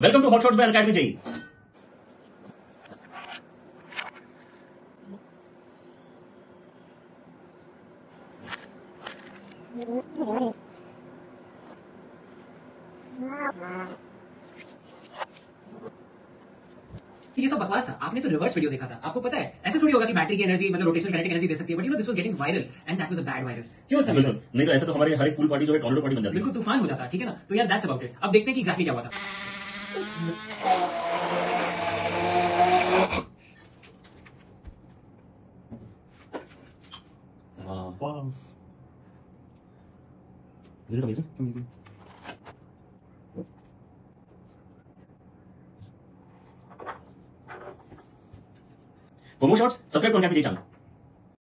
Welcome to hot shots by academy JEE ये सब बकवास था। आपने तो रिवर्स वीडियो देखा था। आपको पता है ऐसे थोड़ी होगा कि बैटरी की एनर्जी मतलब रोटेशनल काइनेटिक एनर्जी दे सकती है but you know this was getting viral and that was a bad virus क्यों सर बिल्कुल। नहीं तो ऐसे तो हमारी हर एक पूल पार्टी जो है टॉर्नेडो पार्टी बन जाती है। बिल्कुल तूफ़ान हो जाता ठीक है ना? तो यार दैट्स अबाउट इट अब देखते हैं कि एग्जैक्टली क्या हुआ था। 와. 와우. 무슨 일이지? 무슨 일 For more shorts, subscribe to our channel.